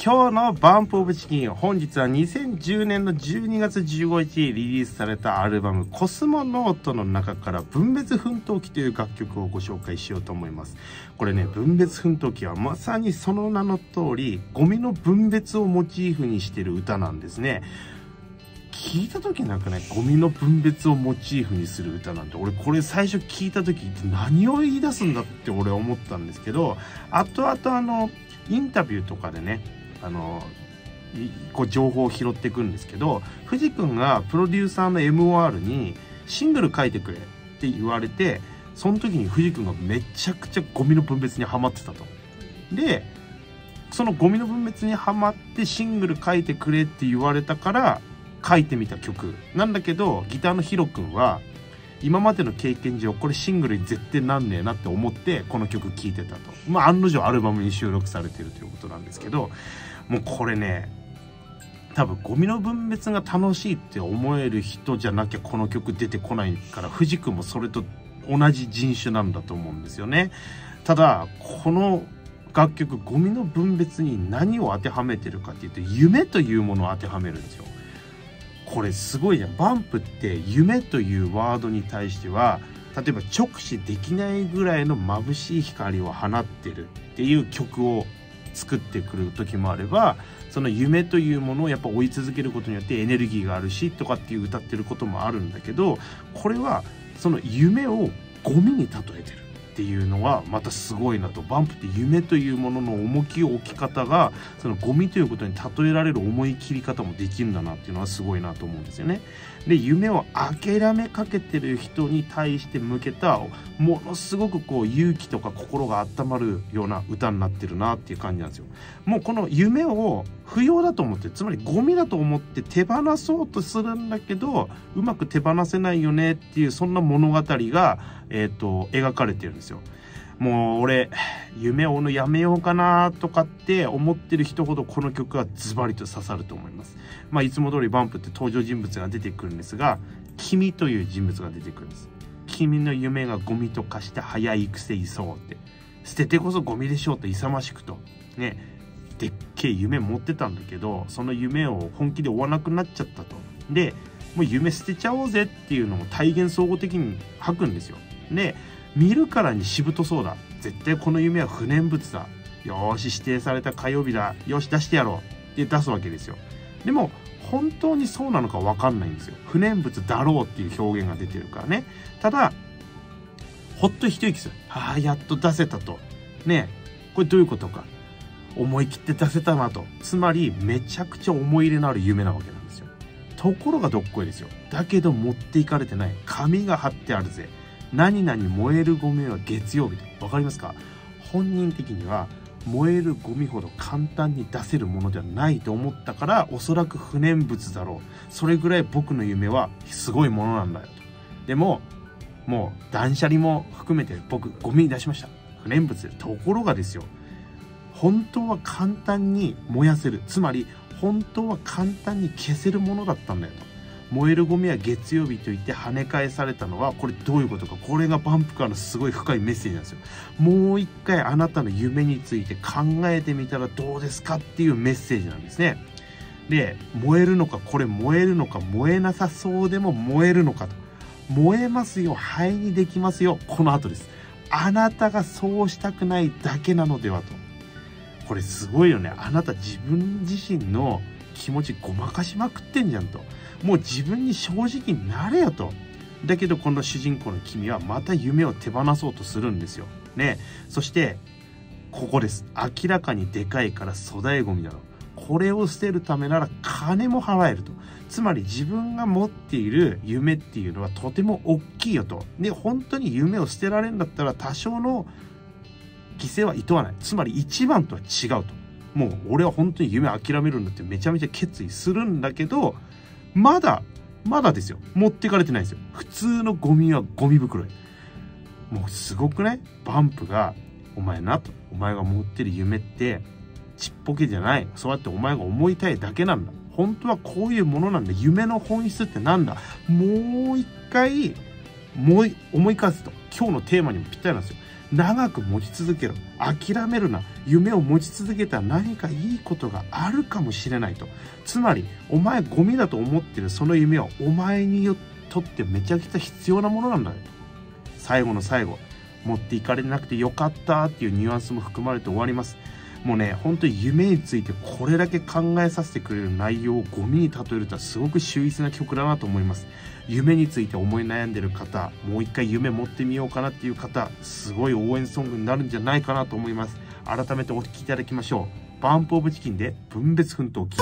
今日のバンプオブチキン、本日は2010年の12月15日リリースされたアルバムコスモノートの中から分別奮闘記という楽曲をご紹介しようと思います。これね、分別奮闘記はまさにその名の通り、ゴミの分別をモチーフにしてる歌なんですね。聞いた時なんかね、ゴミの分別をモチーフにする歌なんて、俺これ最初聞いた時何を言い出すんだって俺思ったんですけど、後々あの、インタビューとかでね、あの、こう情報を拾っていくんですけど、藤君がプロデューサーの MOR にシングル書いてくれって言われて、その時に藤君がめちゃくちゃゴミの分別にはまってたと。で、そのゴミの分別にはまってシングル書いてくれって言われたから書いてみた曲なんだけどギターのヒロ君は今までの経験上これシングルに絶対なんねえなって思ってこの曲聴いてたと。まあ案の定アルバムに収録されてるということなんですけどもうこれね多分ゴミの分別が楽しいって思える人じゃなきゃこの曲出てこないから藤君もそれと同じ人種なんだと思うんですよね。ただこの楽曲ゴミの分別に何を当てはめてるかっていうと夢というものを当てはめるんですよ。これすごいじゃんバンプって夢というワードに対しては例えば直視できないぐらいの眩しい光を放ってるっていう曲を作ってくる時もあればその夢というものをやっぱ追い続けることによってエネルギーがあるしとかっていう歌ってることもあるんだけどこれはその夢をゴミに例えてる。っていうのはまたすごいなとバンプって夢というものの重きを置き方がそのゴミということに例えられる思い切り方もできるんだなっていうのはすごいなと思うんですよね。で夢を諦めかけてる人に対して向けたものすごくこう勇気とか心が温まるような歌になってるなっていう感じなんですよ。もうこの夢を不要だと思ってつまりゴミだと思って手放そうとするんだけどうまく手放せないよねっていうそんな物語が、えーと、描かれてるんですよ。もう俺夢をのやめようかなとかって思ってる人ほどこの曲はズバリと刺さると思います。まあいつも通りバンプって登場人物が出てくるんですが君という人物が出てくるんです。君の夢がゴミと化して早いくせいそうって捨ててこそゴミでしょうと勇ましくとねでっけえ夢持ってたんだけどその夢を本気で追わなくなっちゃったと。でもう夢捨てちゃおうぜっていうのを体現総合的に吐くんですよ。で見るからにしぶとそうだ。絶対この夢は不念仏だ。よし指定された火曜日だ。よし出してやろう。って出すわけですよ。でも本当にそうなのか分かんないんですよ。不念仏だろうっていう表現が出てるからね。ただほっと一息する。ああやっと出せたと。ねこれどういうことか。思い切って出せたなと。つまりめちゃくちゃ思い入れのある夢なわけなんですよ。ところがどっこいですよ。だけど持っていかれてない。紙が貼ってあるぜ。何々燃えるゴミは月曜日と。分かりますか？本人的には燃えるゴミほど簡単に出せるものではないと思ったからおそらく不燃物だろう。それぐらい僕の夢はすごいものなんだよと。でももう断捨離も含めて僕ゴミに出しました。不燃物ところがですよ。本当は簡単に燃やせる。つまり本当は簡単に消せるものだったんだよと。燃えるゴミは月曜日と言って跳ね返されたのはこれどういうことか。これがバンプからのすごい深いメッセージなんですよ。もう一回あなたの夢について考えてみたらどうですかっていうメッセージなんですね。で燃えるのかこれ燃えるのか燃えなさそうでも燃えるのかと。燃えますよ灰にできますよこの後です。あなたがそうしたくないだけなのではと。これすごいよね。あなた自分自身の気持ちごまかしまくってんじゃんと。もう自分に正直になれよと。だけどこの主人公の君はまた夢を手放そうとするんですよ。ね。そしてここです。明らかにでかいから粗大ごみだろこれを捨てるためなら金も払えると。つまり自分が持っている夢っていうのはとても大きいよと。で本当に夢を捨てられるんだったら多少の犠牲はいとわない。つまり一番とは違うと。もう俺は本当に夢諦めるんだってめちゃめちゃ決意するんだけどまだまだですよ。持ってかれてないですよ。普通のゴミはゴミ袋へ。もうすごくない？バンプがお前なと。お前が持ってる夢ってちっぽけじゃない。そうやってお前が思いたいだけなんだ。本当はこういうものなんだ。夢の本質ってなんだ。もう一回思い思い返すと。今日のテーマにもぴったりなんですよ。長く持ち続けろ。諦めるな。夢を持ち続けたら何かいいことがあるかもしれないと。つまりお前ゴミだと思ってるその夢はお前にとってめちゃくちゃ必要なものなんだよ。最後の最後。持っていかれなくてよかったっていうニュアンスも含まれて終わります。もうね本当に夢についてこれだけ考えさせてくれる内容をゴミに例えるとはすごく秀逸な曲だなと思います。夢について思い悩んでる方もう一回夢持ってみようかなっていう方すごい応援ソングになるんじゃないかなと思います。改めてお聴きいただきましょう。バンプオブチキンで分別奮闘記。